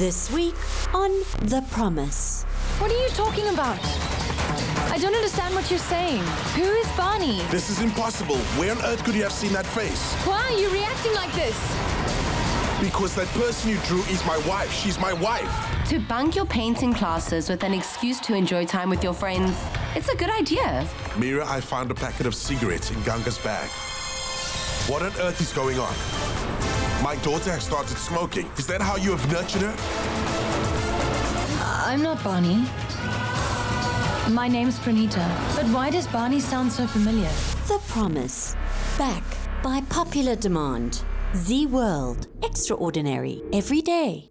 This week on The Promise. What are you talking about? I don't understand what you're saying. Who is Barney? This is impossible. Where on earth could you have seen that face? Why are you reacting like this? Because that person you drew is my wife. She's my wife. To bunk your painting classes with an excuse to enjoy time with your friends, it's a good idea. Mira, I found a packet of cigarettes in Ganga's bag. What on earth is going on? My daughter has started smoking. Is that how you have nurtured her? I'm not Barney. My name's Pranita. But why does Barney sound so familiar? The Promise. Back by popular demand. Zee World. Extraordinary. Every day.